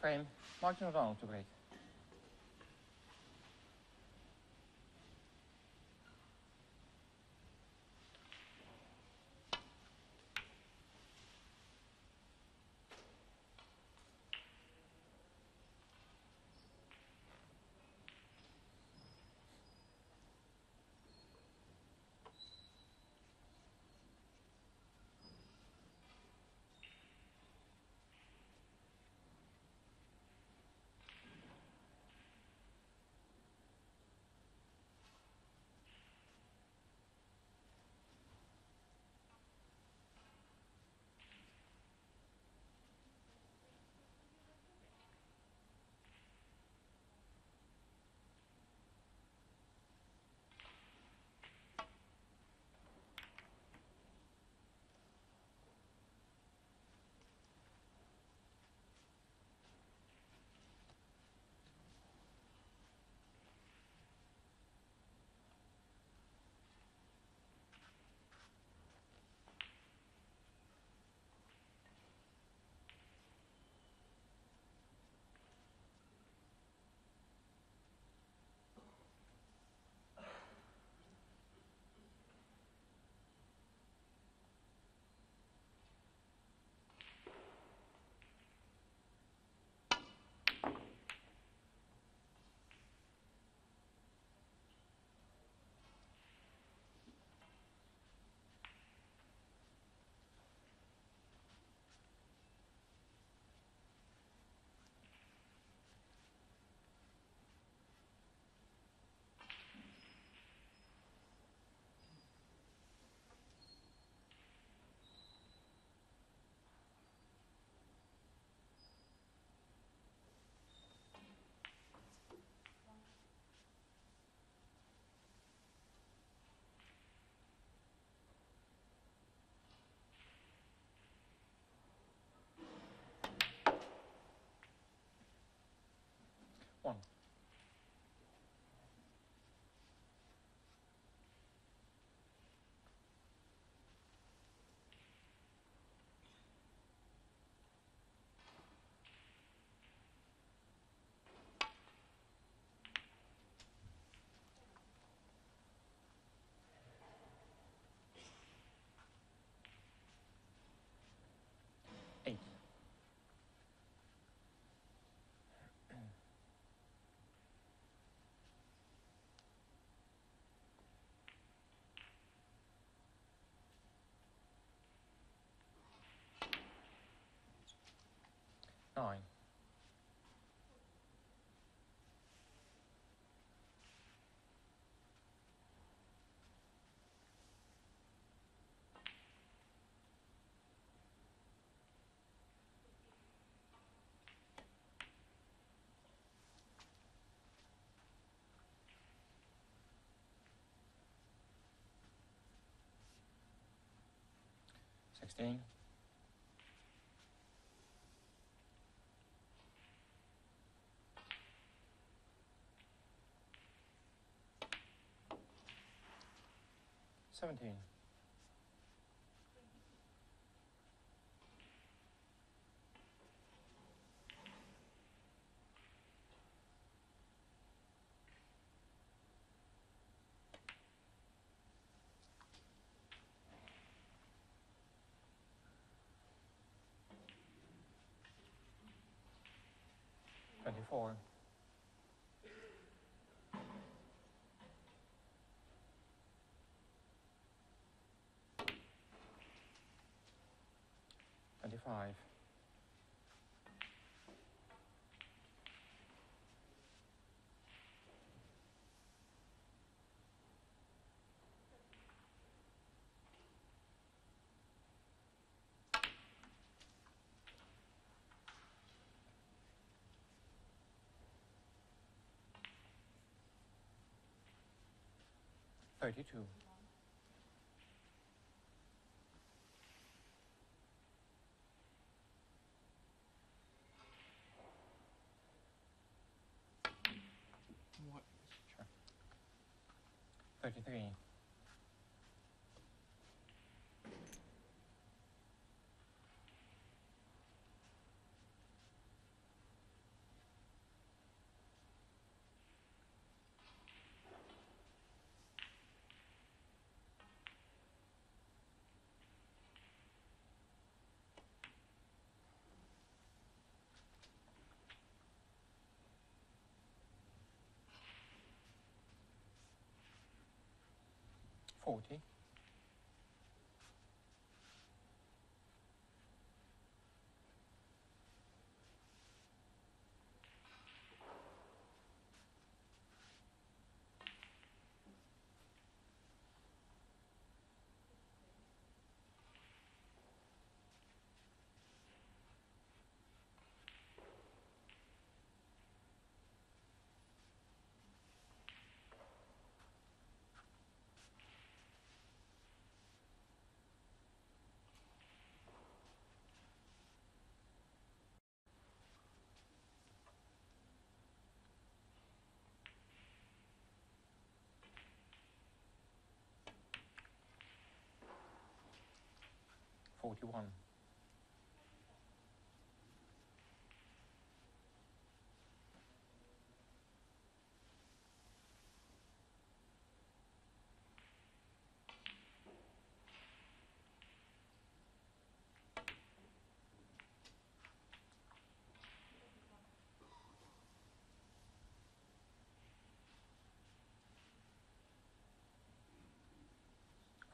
frame, margin of error to break. One. Eight. Nine. Sixteen. Seventeen. Twenty-four. Thirty-two. 33 어 떻? 41.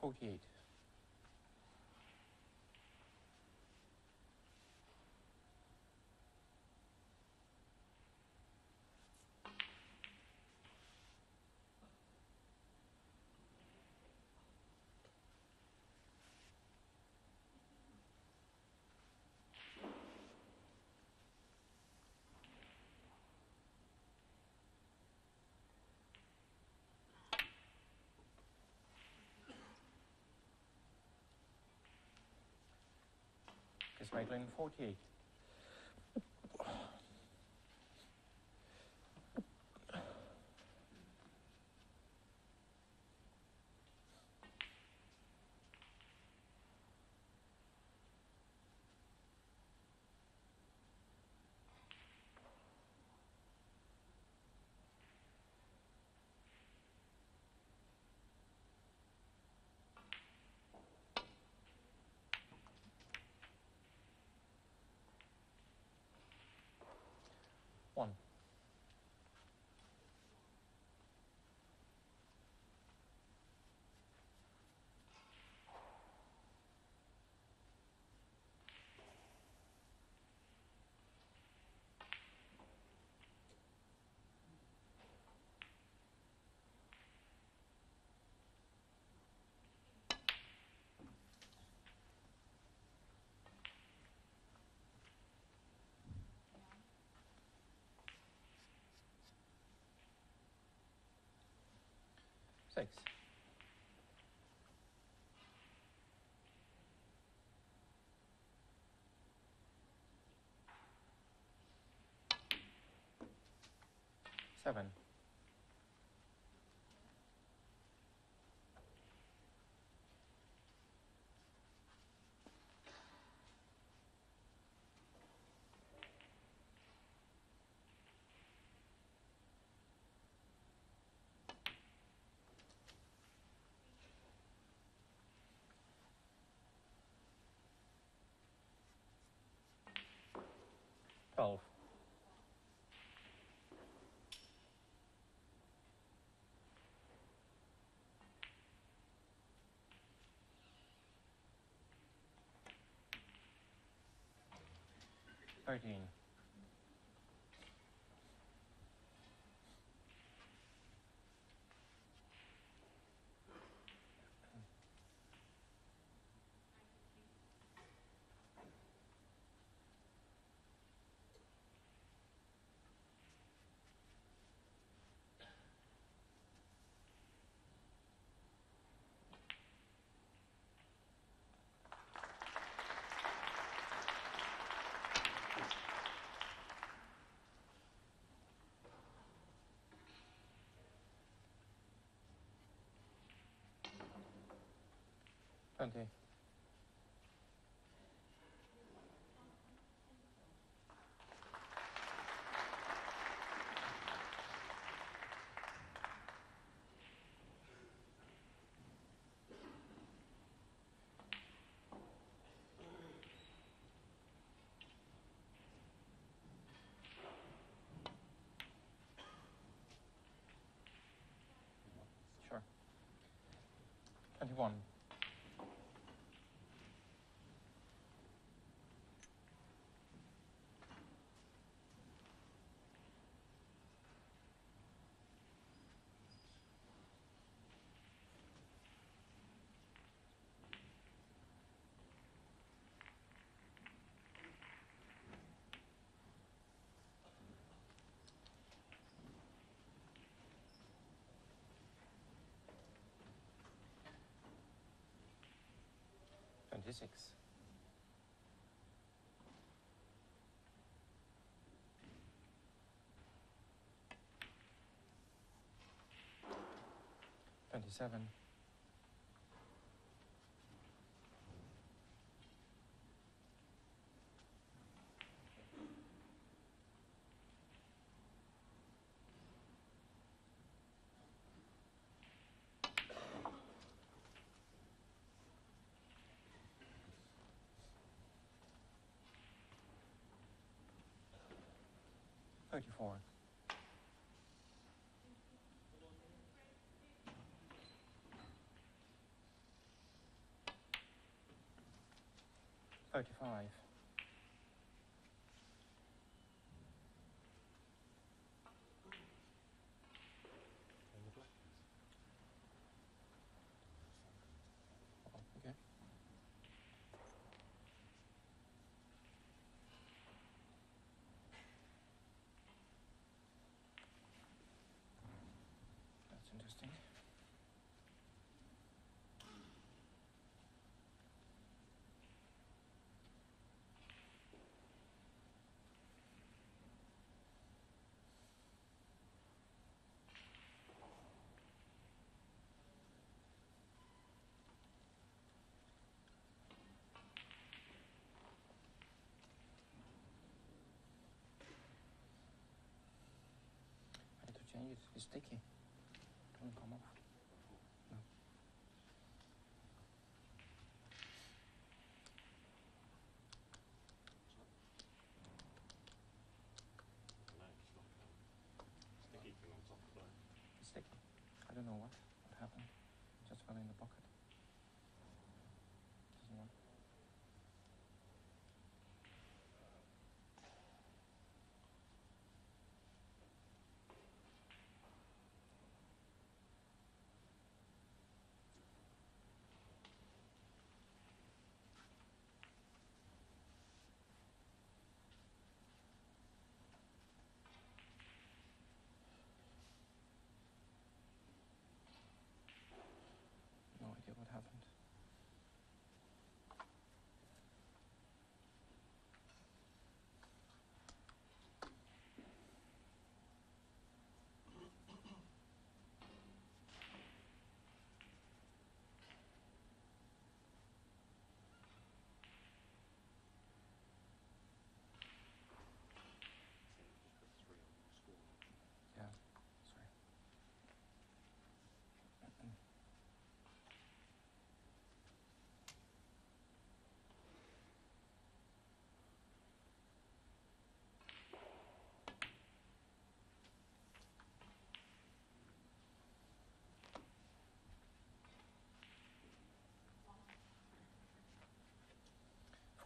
Forty-eight. Franklin 48. One. Six. Seven. Twelve. Thirteen. Okay. Sure. 21. physics. Twenty-seven. Thirty-four. Thirty-five. Oh, Okay. That's interesting. I need to change it. It's sticky. Don't come off. No. Sticky thing on top of that. It's sticky. I don't know what what happened. Just fell in the pocket.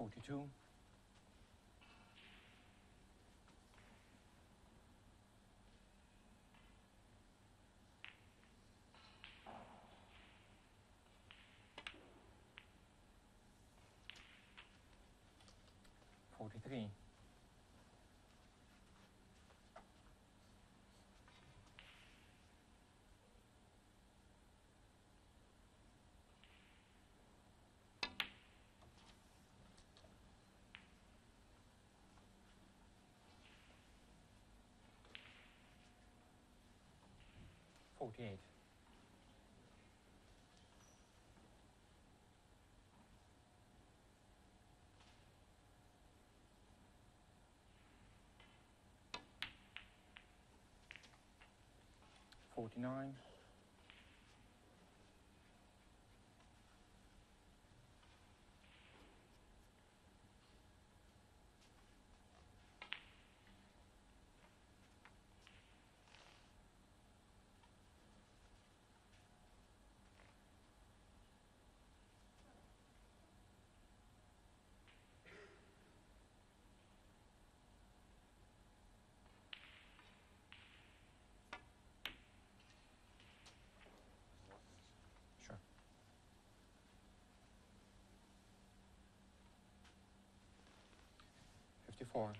42. Forty-three. Forty-eight. Forty-nine. Fifty-four.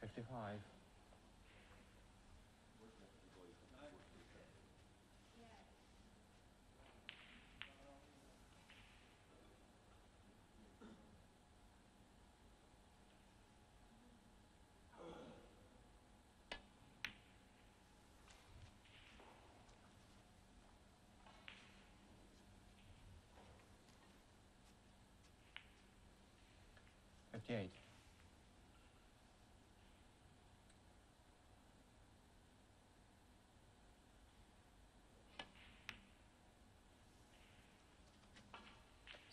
Fifty-five. Fifty-eight.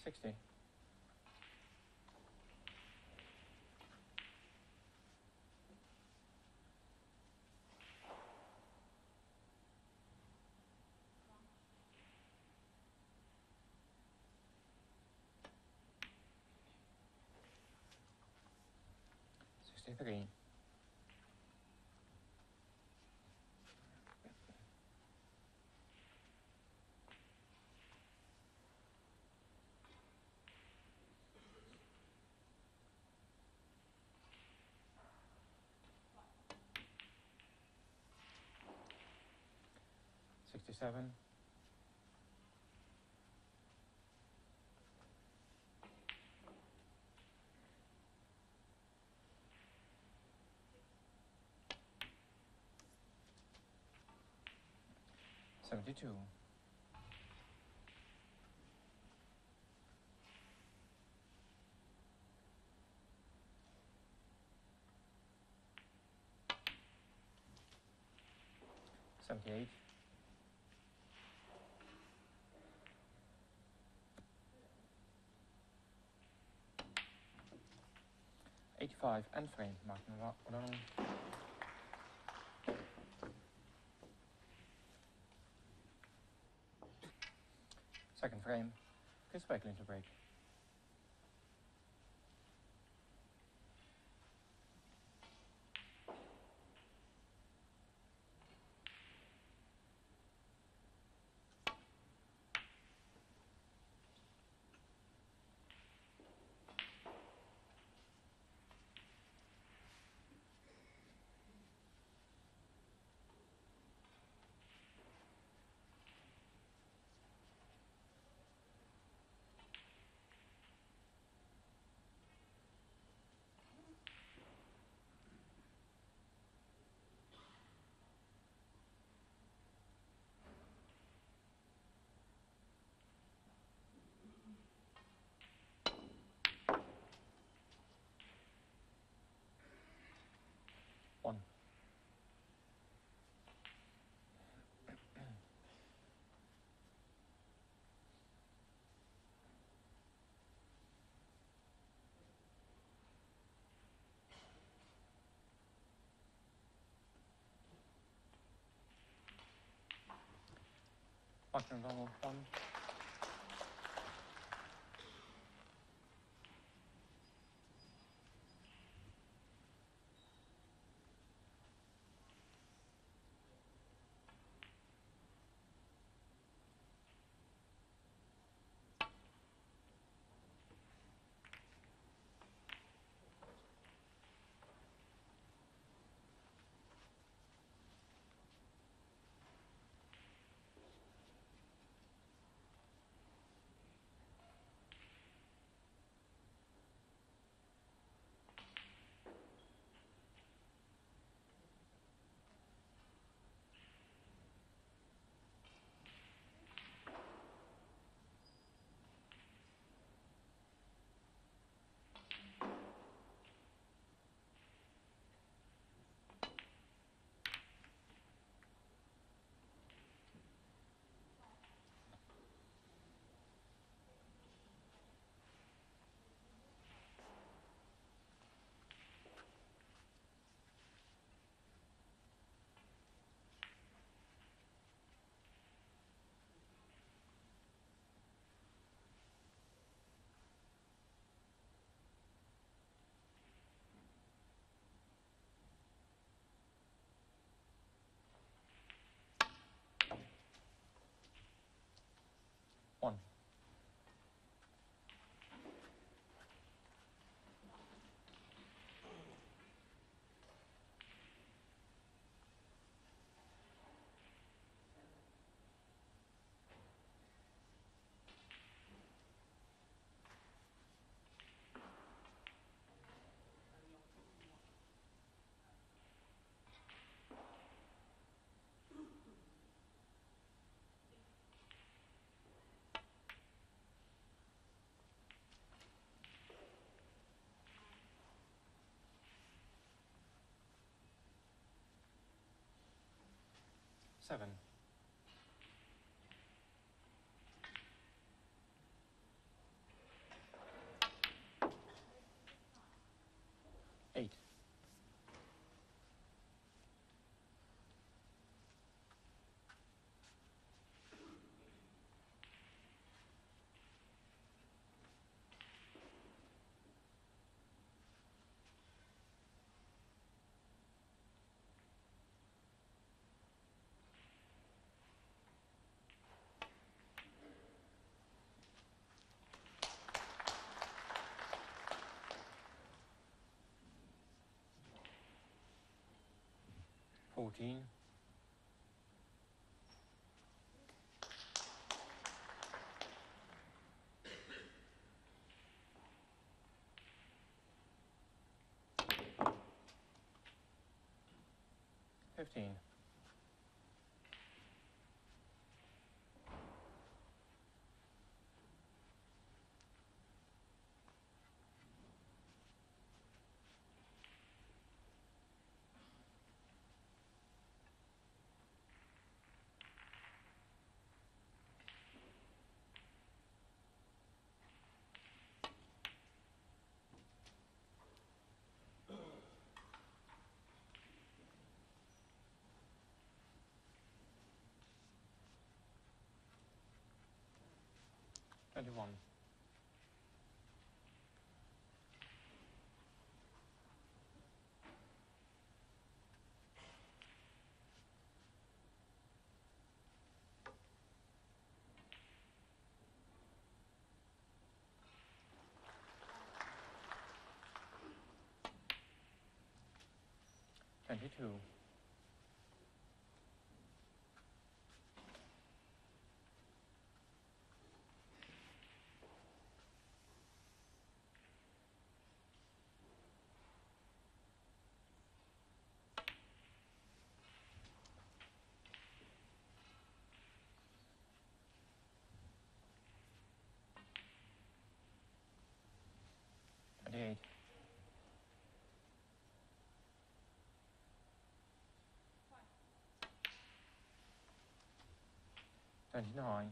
Sixty. Sixty-seven. Seventy-two. Seventy-eight. Eighty-five and frame, Martin O'Don- O'Donnell. Second frame, Chris Wakelin to break. One. Martin O'Donnell, one. Seven. 14. Fifteen. Twenty-one. Twenty-two. 29.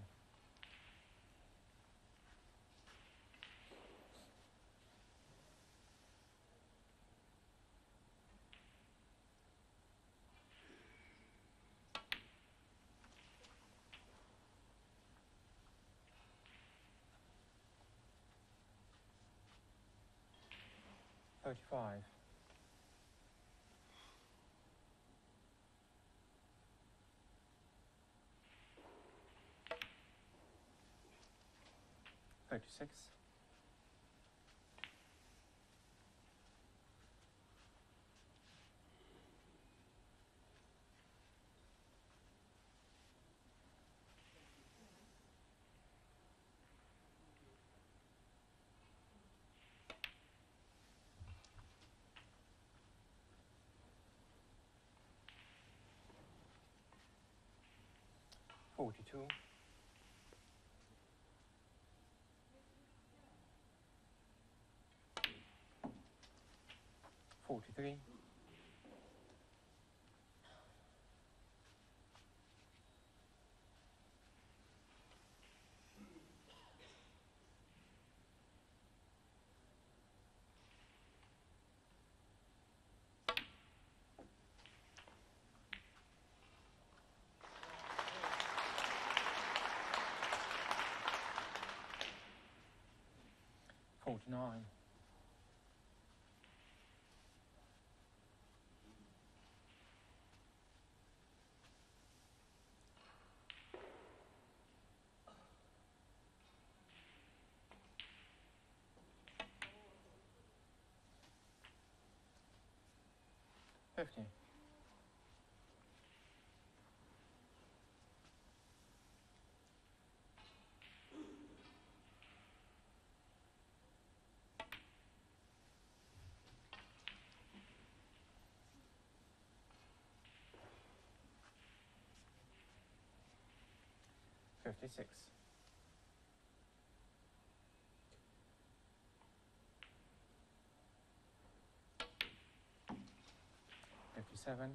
Thirty-five. Thirty-six. Forty-two. Forty-three. Forty-nine. Fifty. Fifty-six. seven.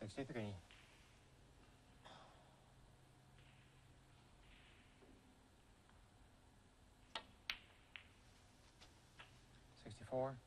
Sixty-three. for?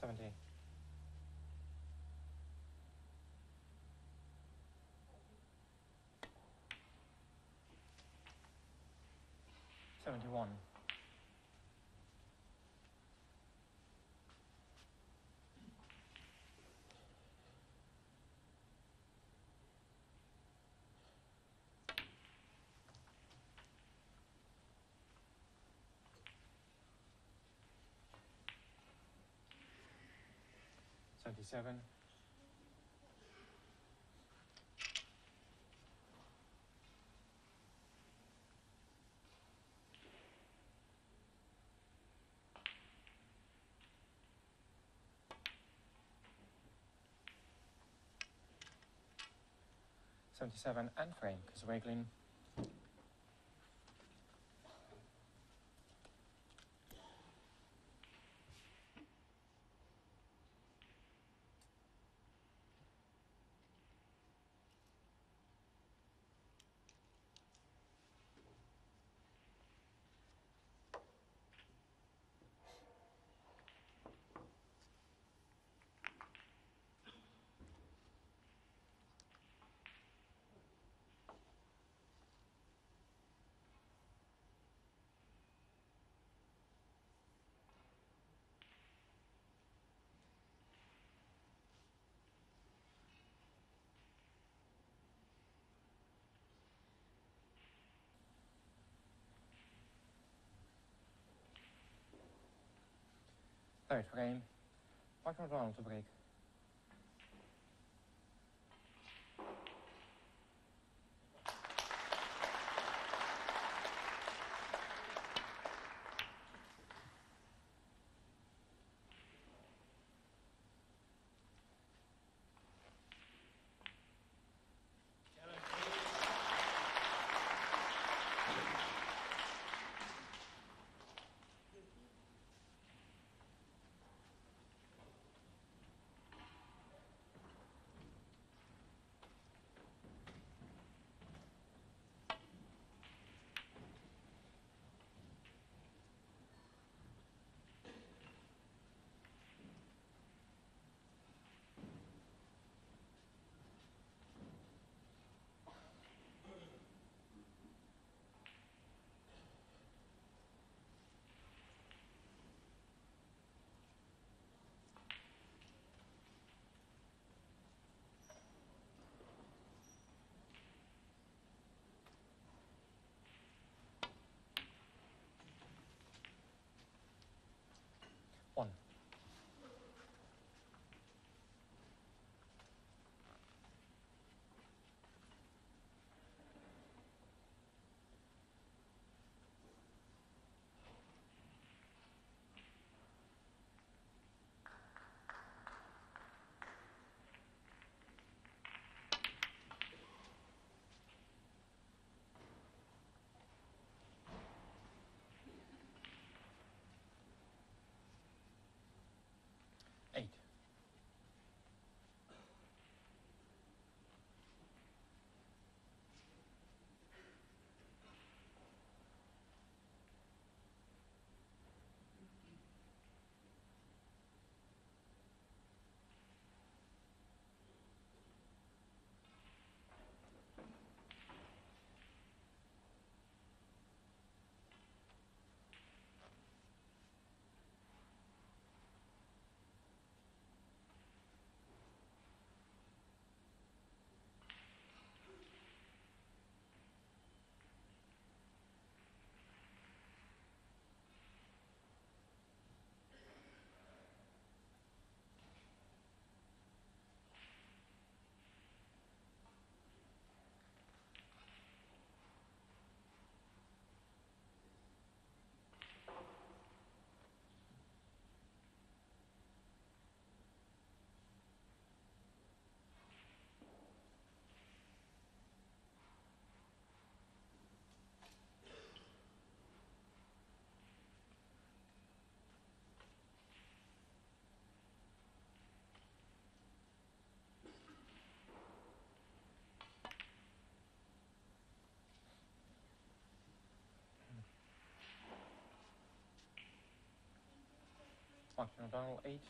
Seventeen. 71. Seventy-seven. Seventy-seven and Frank is wiggling. Third frame. Watch Ronald to break. One. functional tunnel H.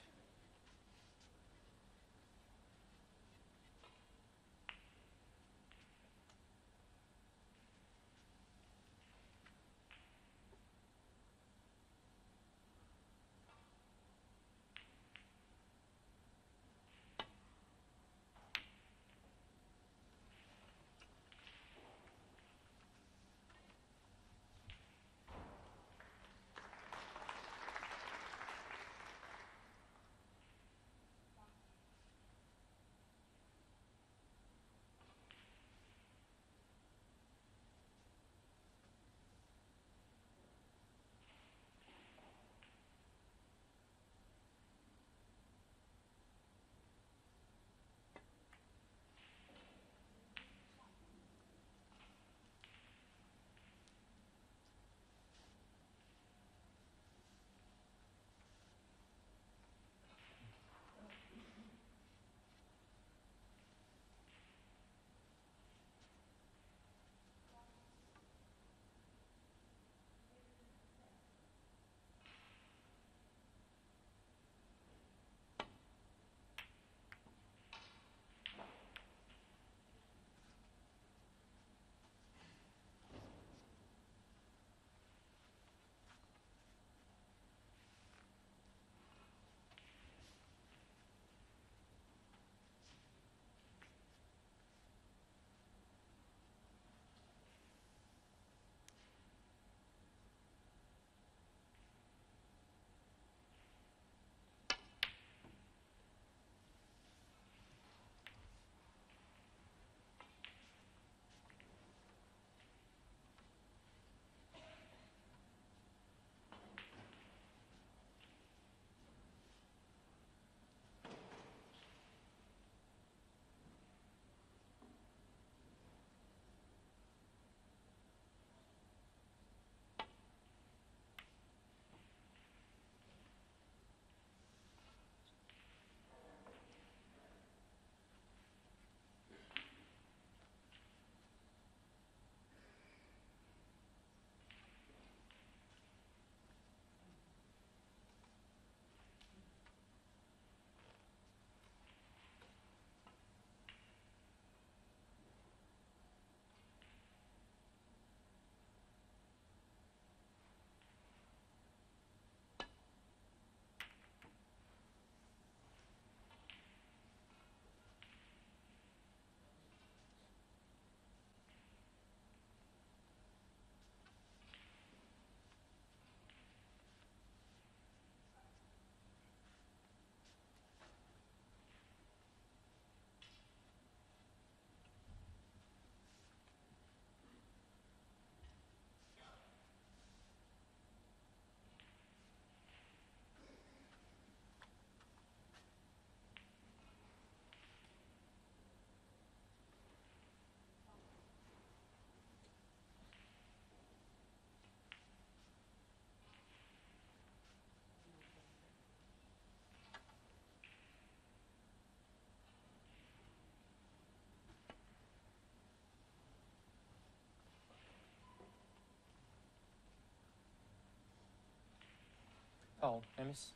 Oh, Amos.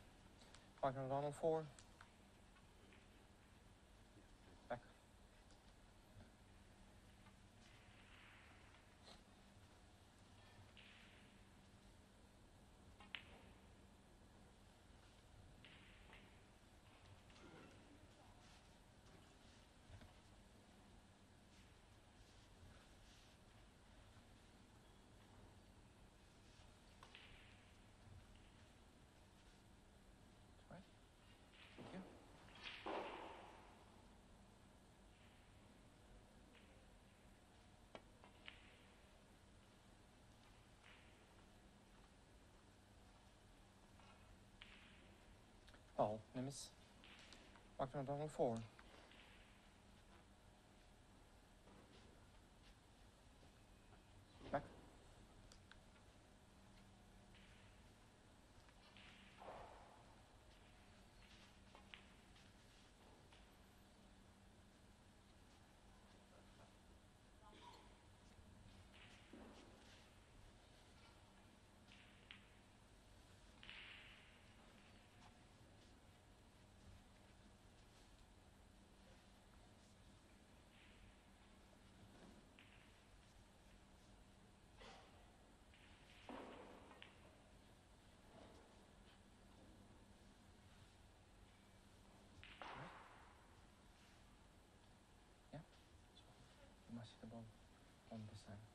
on Donald 4. Ja, nummer 884. possible 1%.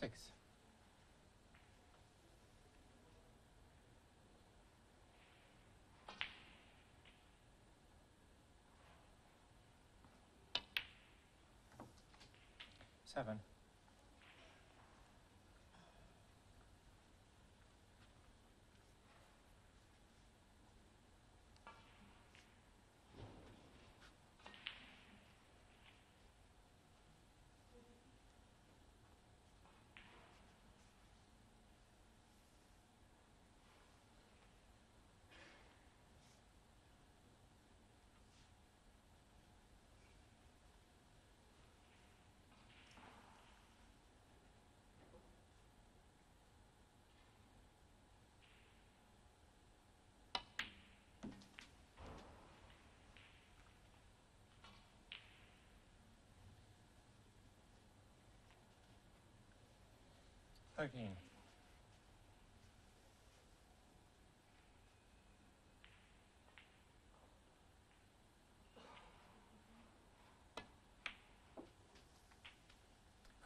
Six. Seven. Thirteen.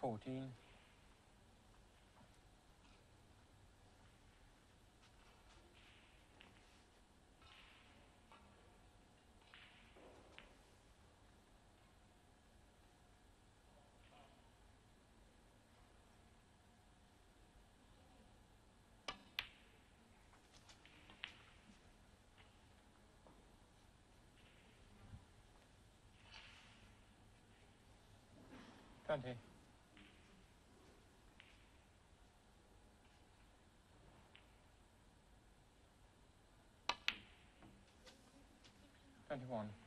Fourteen. Twenty. Twenty-one.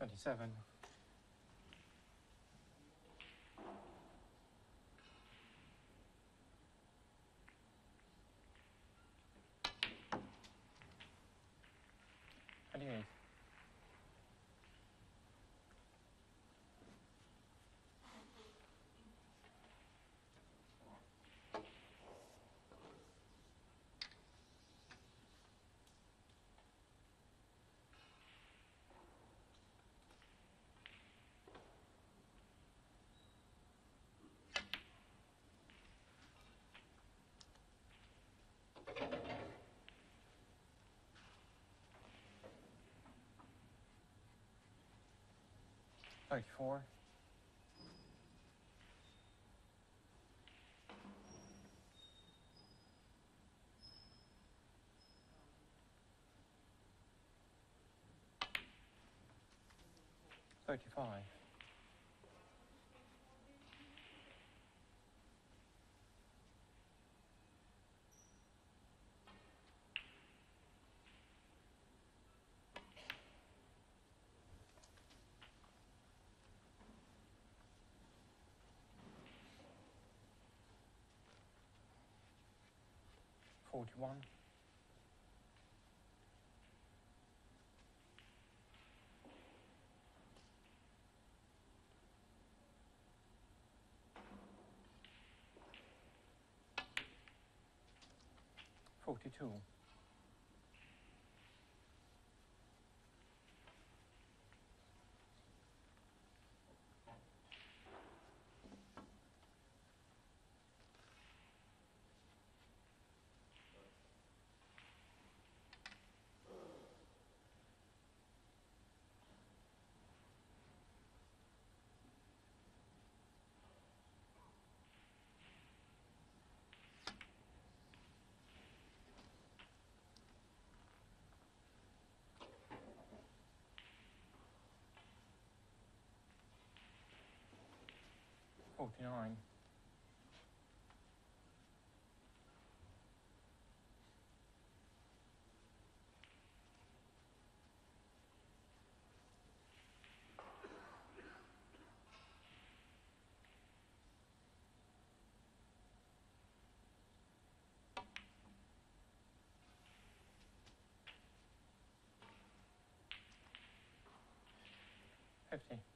27. Thirty-four. Thirty-five. Forty-one. Forty-two. 49. Fifty.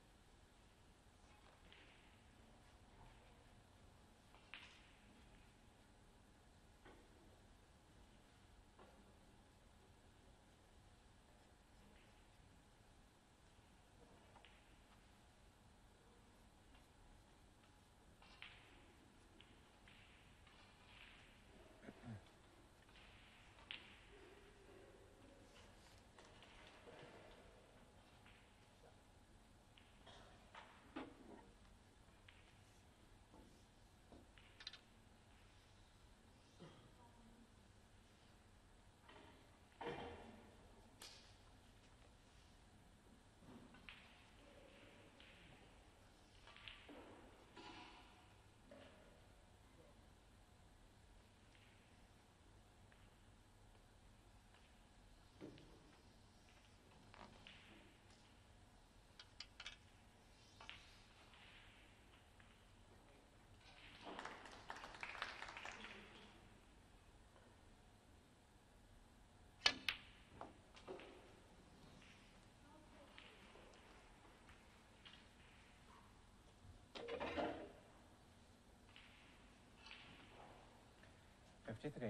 53.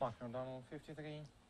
Martin O'Donnell, 53.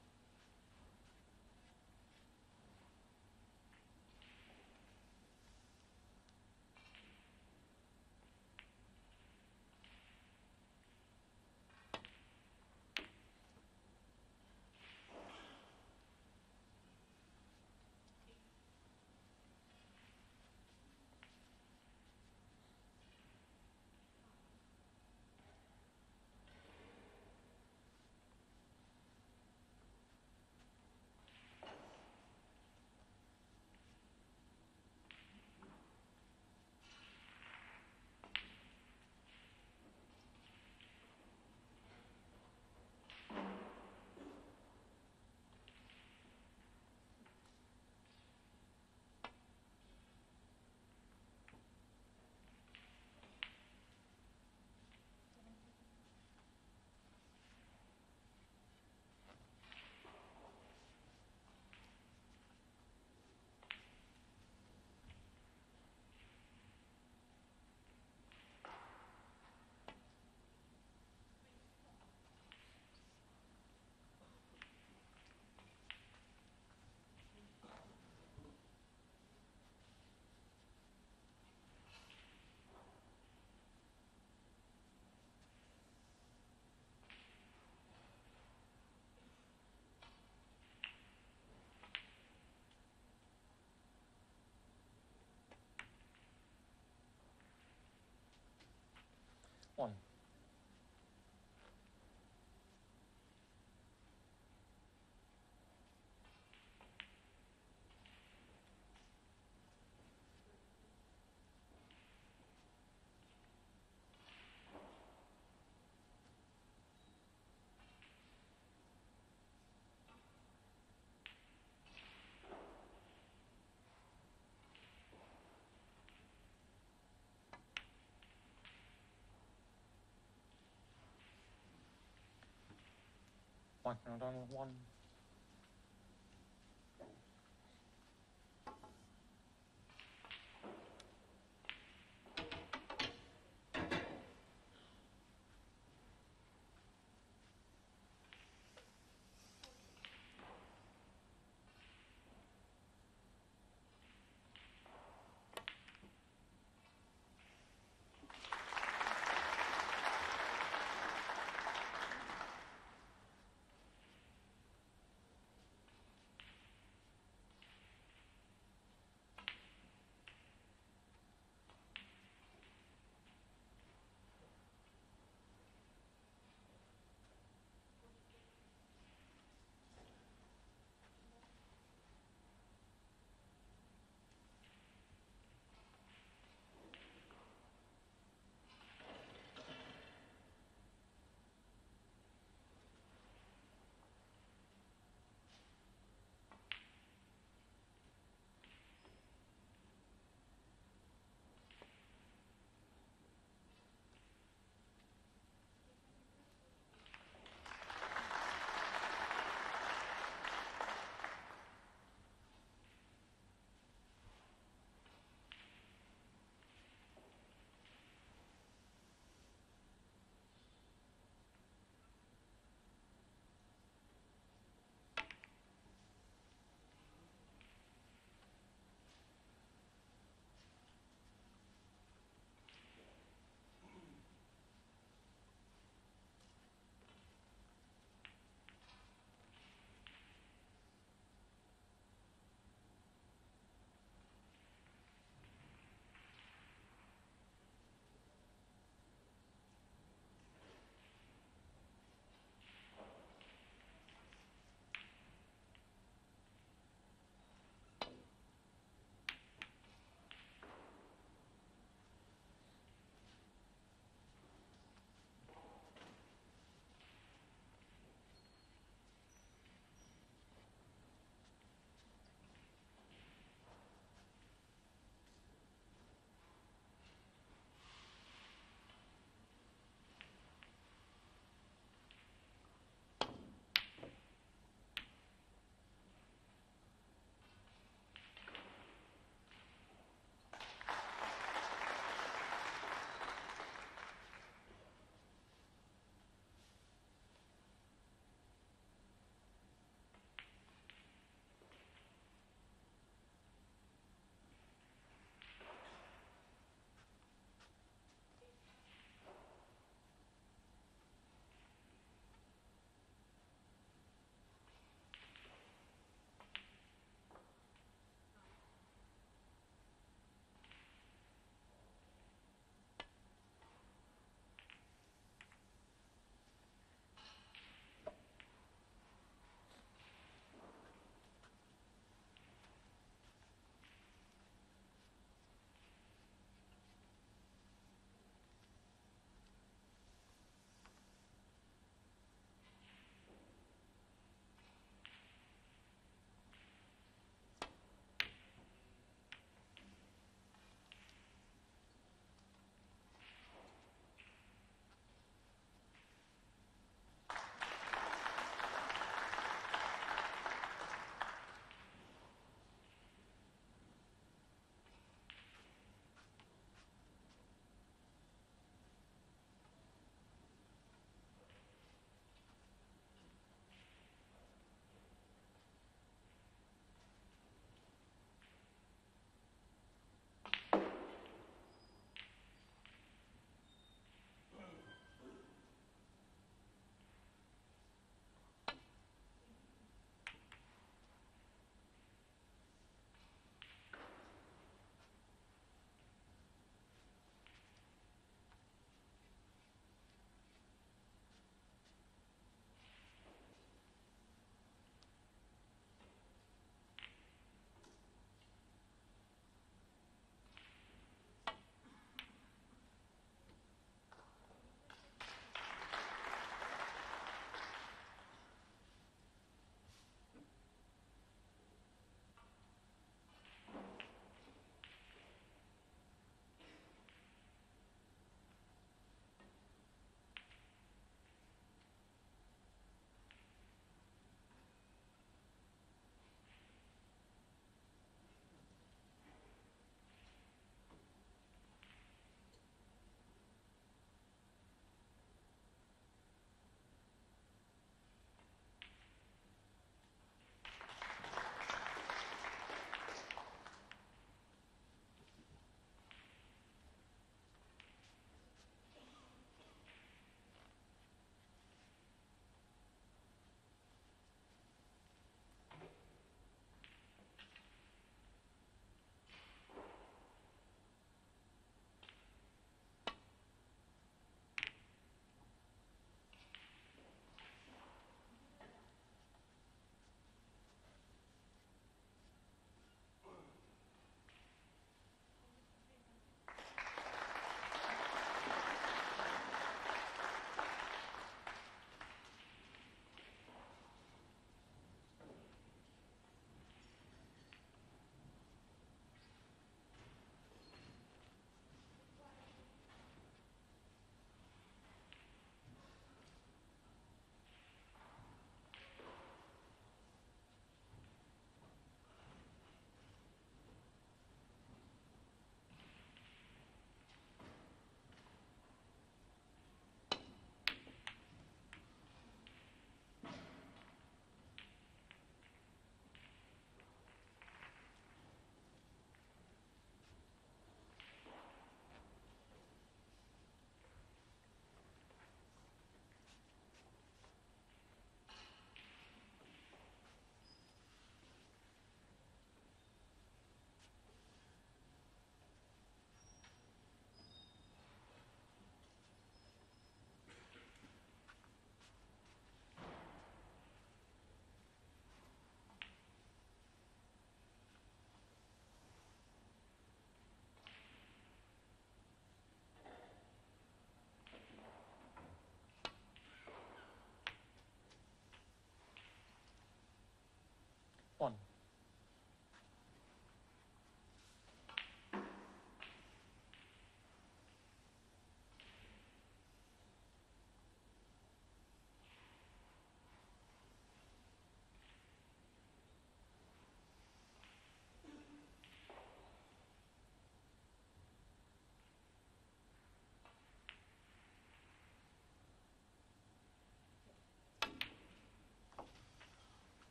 One. Martin O'Donnell, one.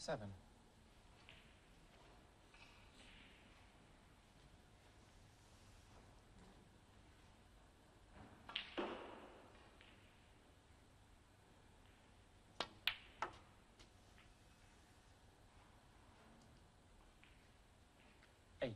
Seven. Eight.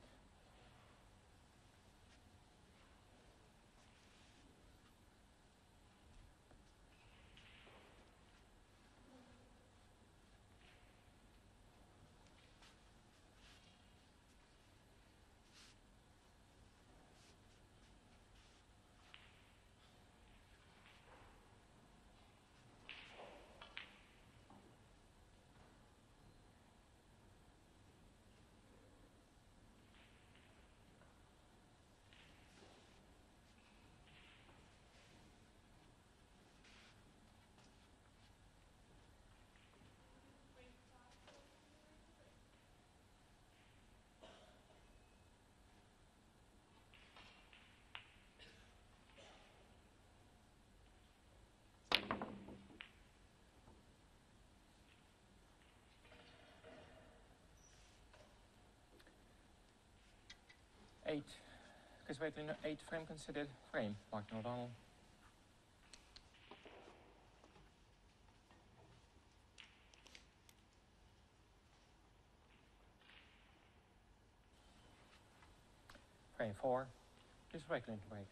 Eight. Chris Wakelin, eight frame considered frame. Martin O'Donnell. Frame four. Chris Wakelin break.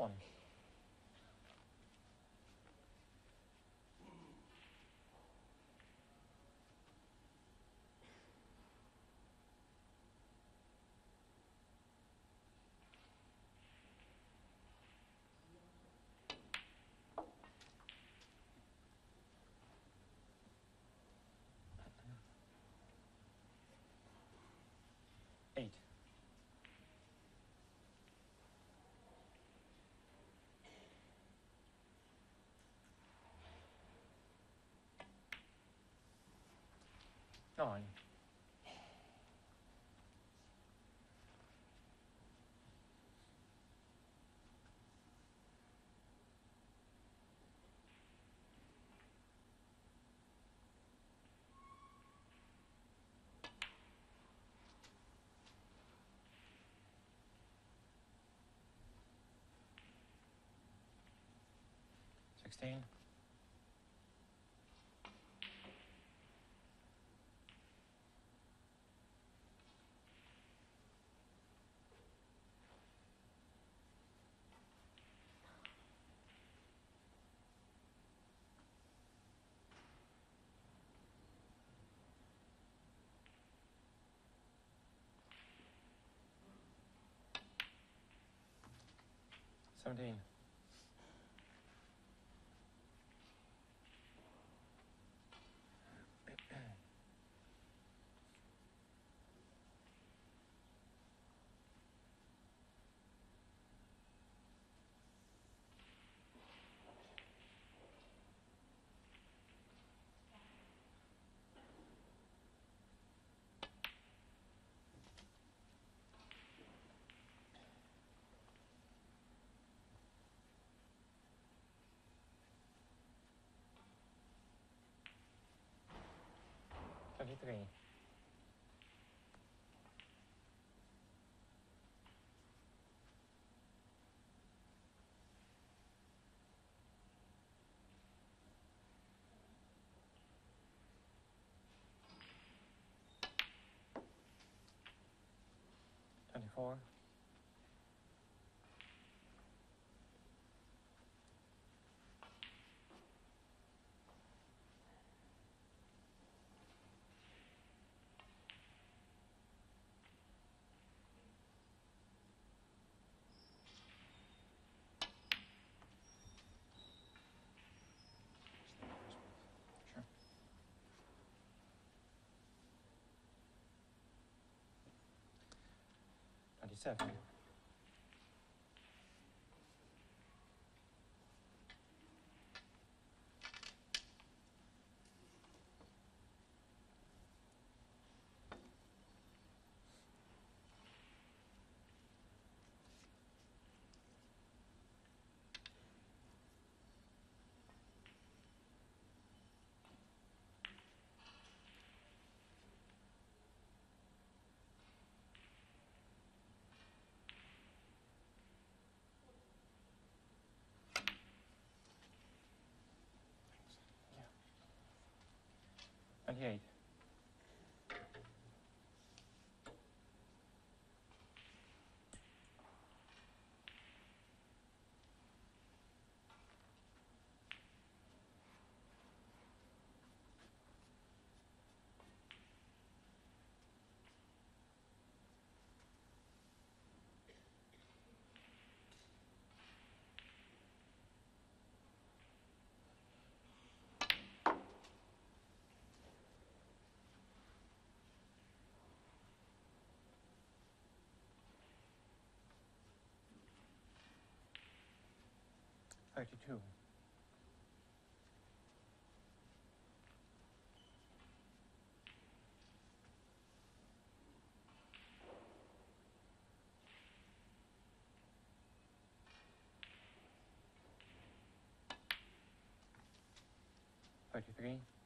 on 9. Sixteen. Seventeen. Twenty-three. Twenty-four. seven. 28. Thirty-two. Thirty-three.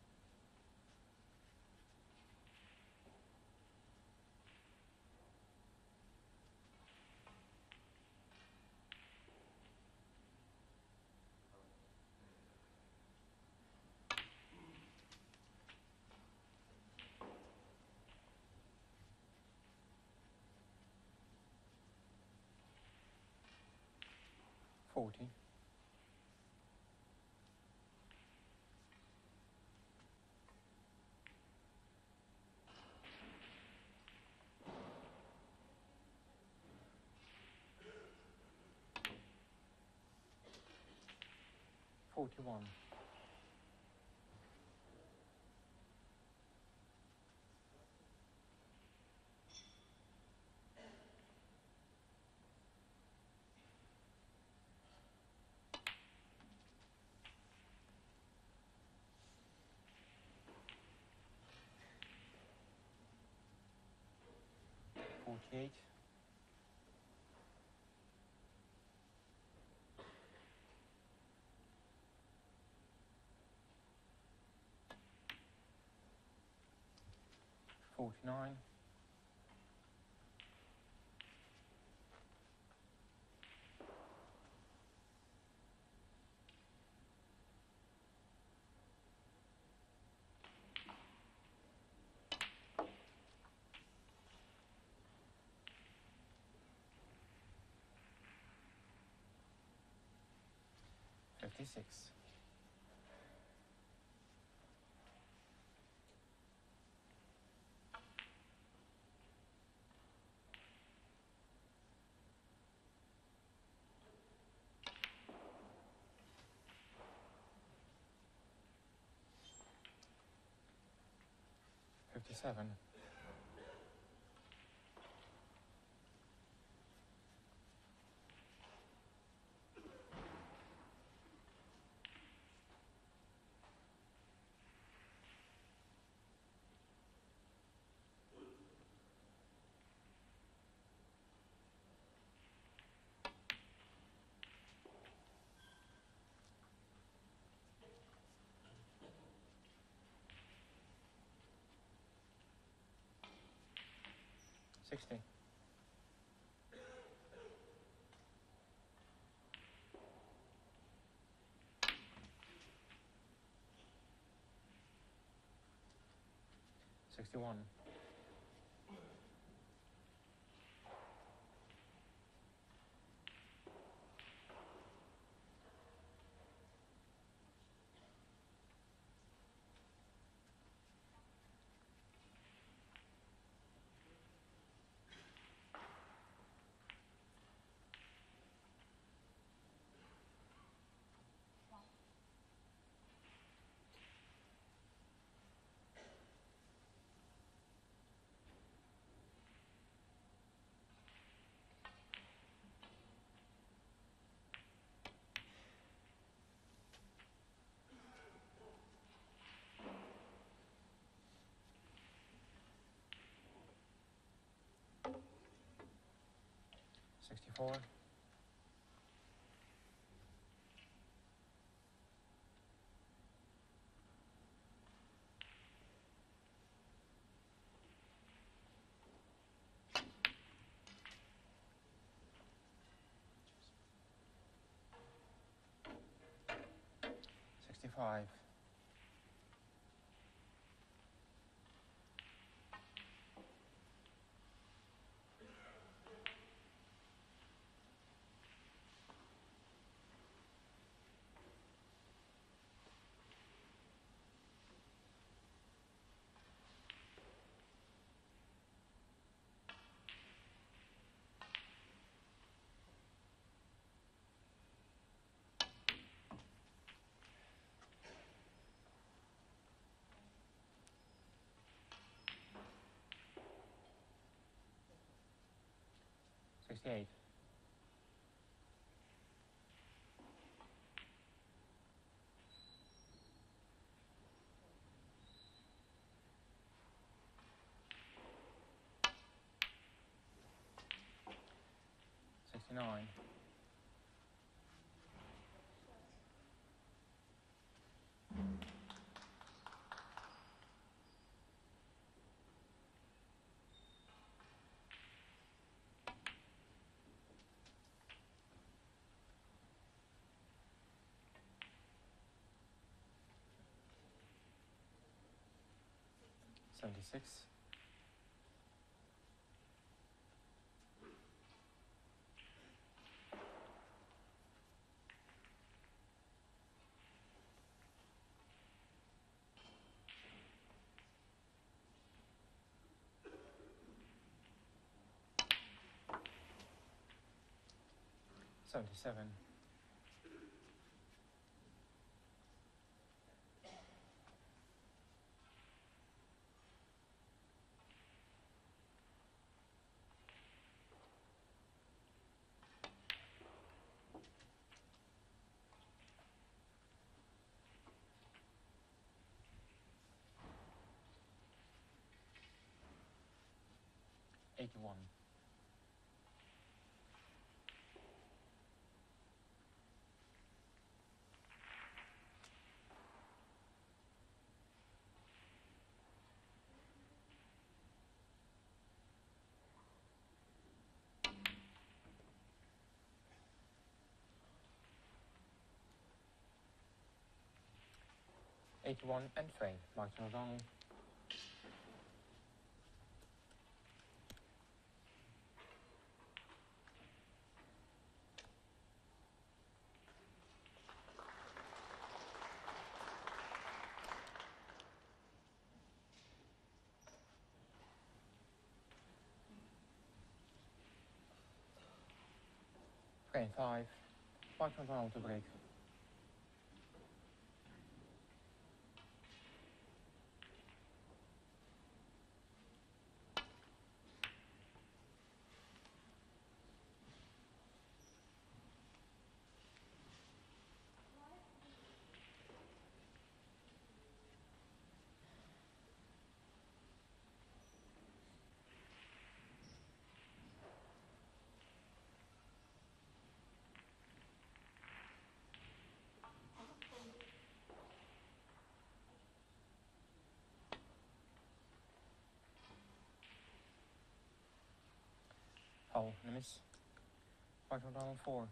Forty. Forty-one. Forty-eight. Forty-nine. Fifty-six. Fifty-seven. Sixty. Sixty-one. Sixty-four. Sixty-five. Sixty-eight. Sixty-nine. 76. Seventy-seven. Eighty-one. Eighty-one and three. Martin O'Donnell. And five. Martin O'Donnell to break. And a miss. Martin O'Donnell four.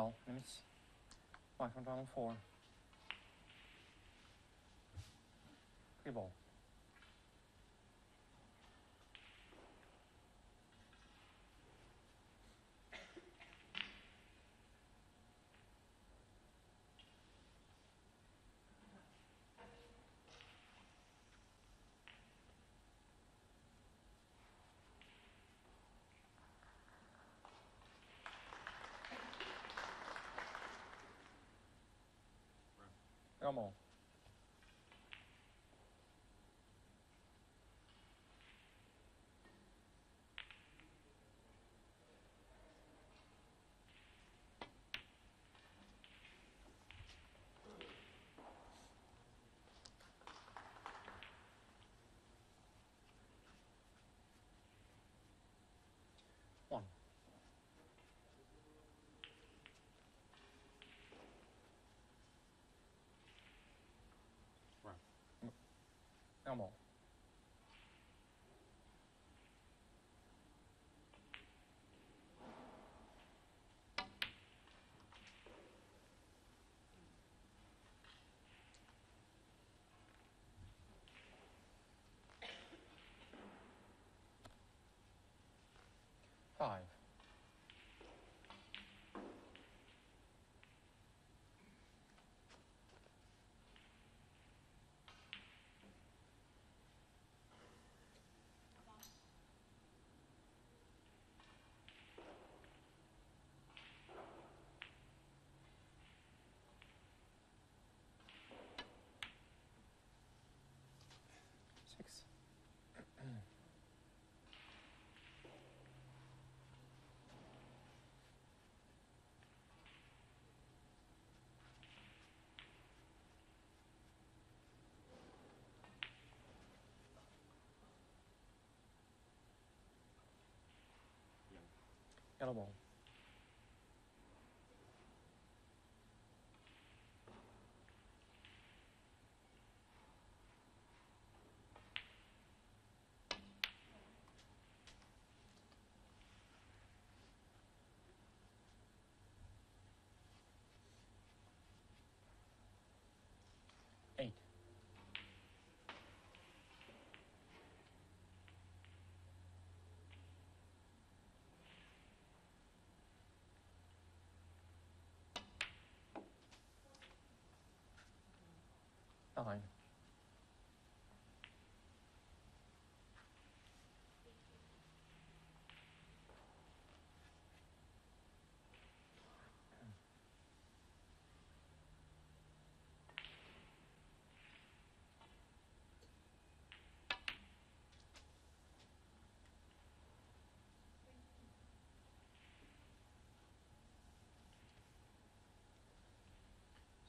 Well, let me minutes. Microphone 4. Three ball. É Calma. Rommel. Five. Six. Yellow ball. Nine.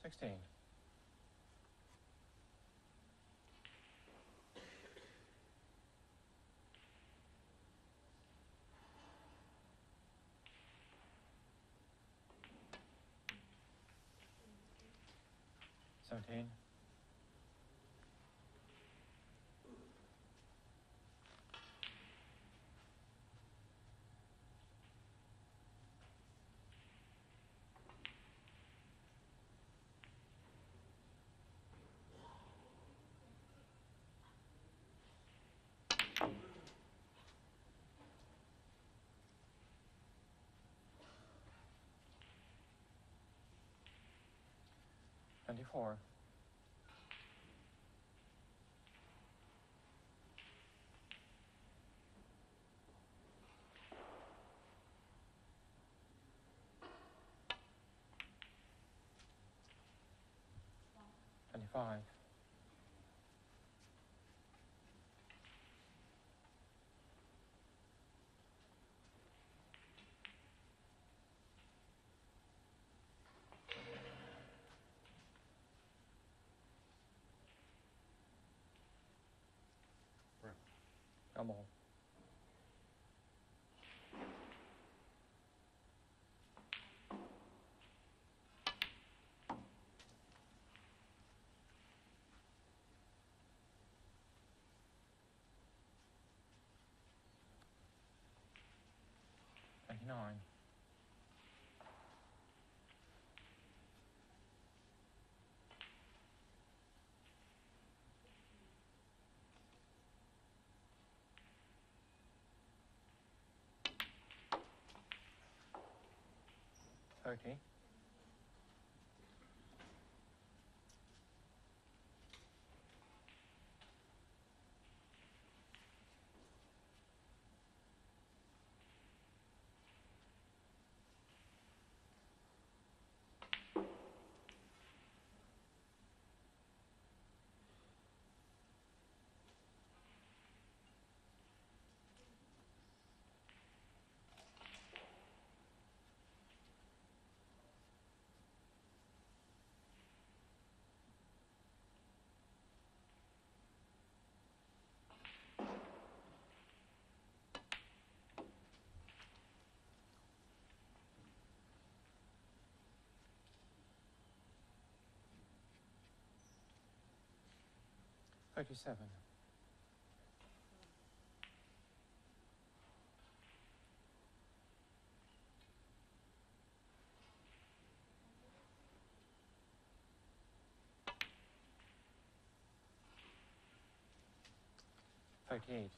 Sixteen. Seventeen. Twenty-four. Twenty-five. Double. Twenty-nine. turkey. 37. Thirty-eight.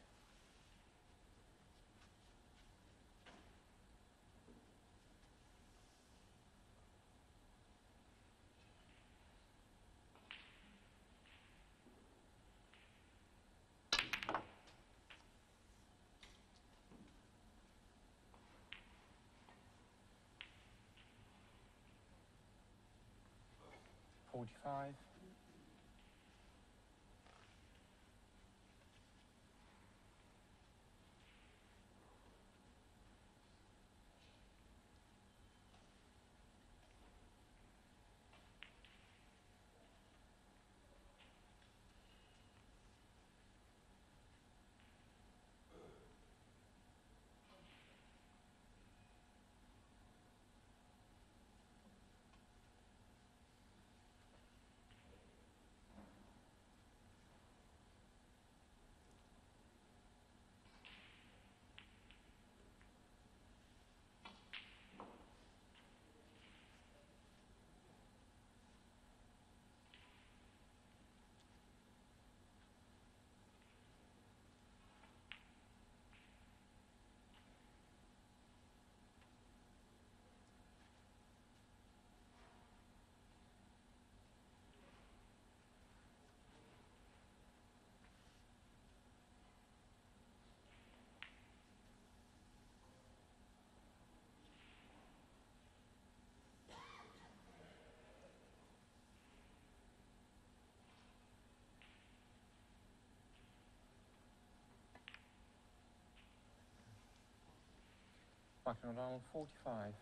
45. Around 45.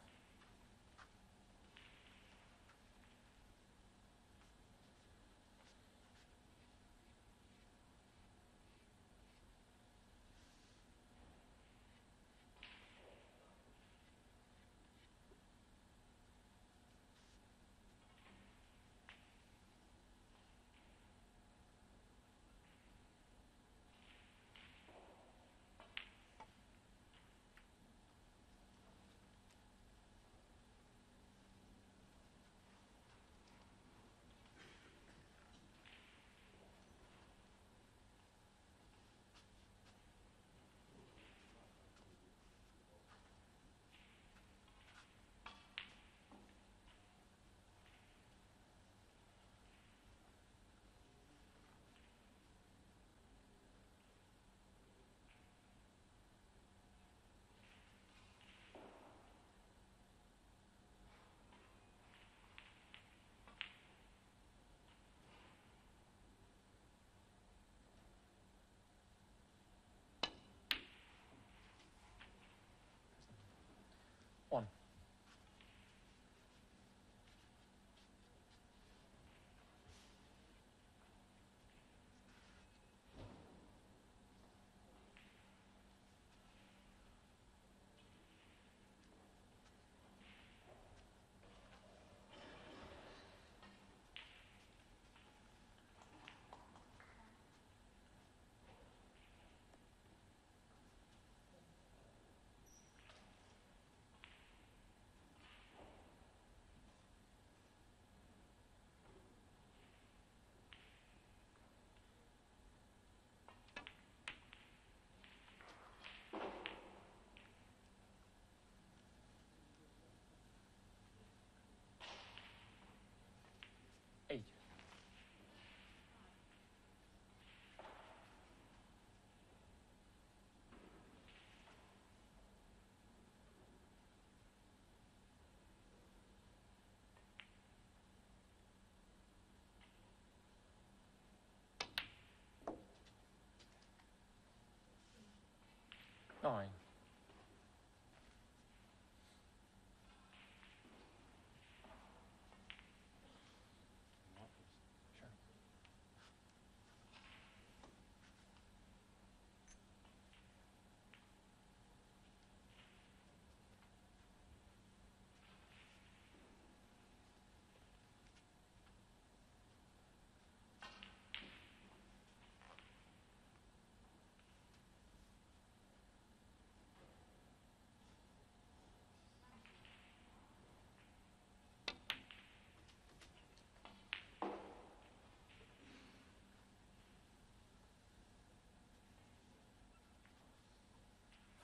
Nine.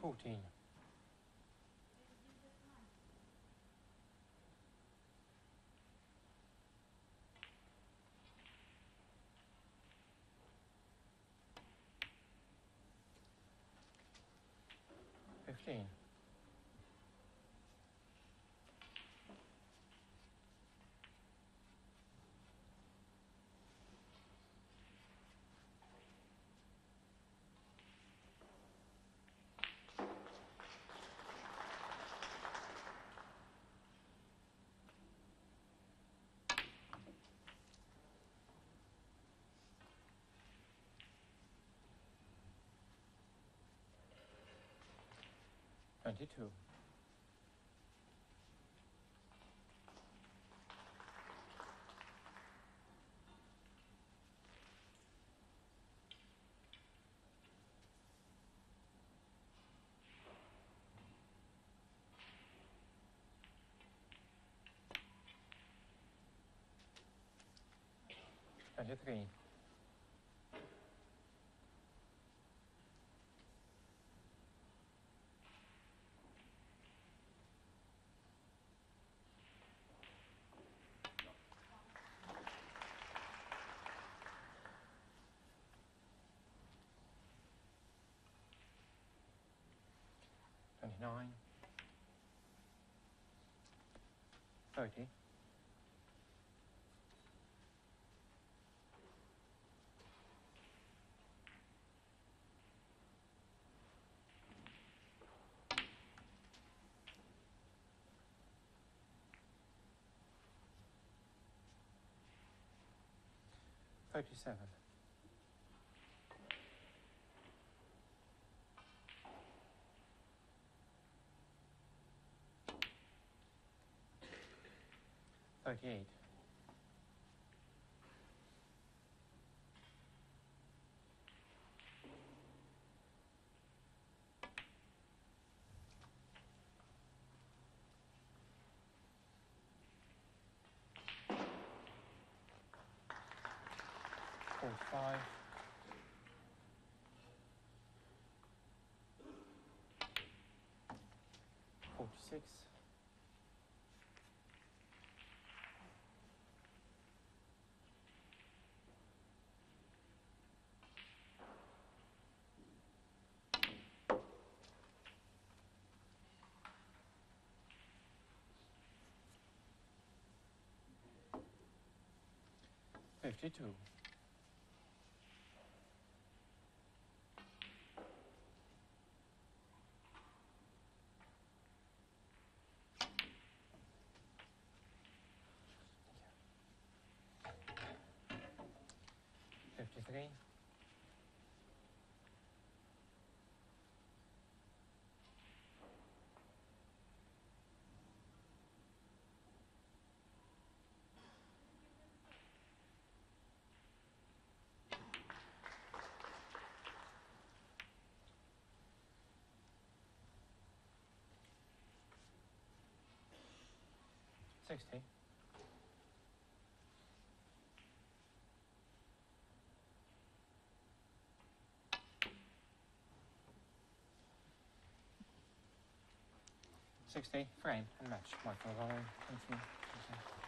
14. Fifteen. Twenty-two. Twenty-three. 29, 30, 37. Thirty-eight. Forty-five. Forty-six. 52. 60. Sixty frame and match. Michael, Owen. Thank you.